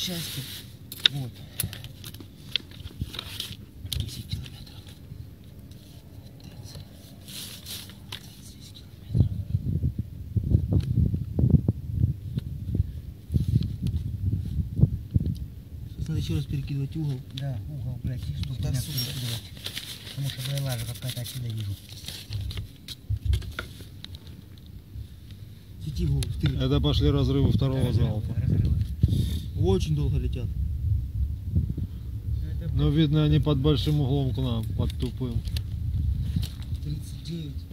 счастье. Вот. 10 километров. 30. 30 километров. Сейчас надо еще раз перекидывать угол. Да, угол, блядь, и чтобы Так, перекидывать. Потому что брела же какая-то отсюда вижу. Это пошли разрывы второго залпа. разрывы. Очень долго летят. Но видно они под большим углом к нам, под тупым. 39.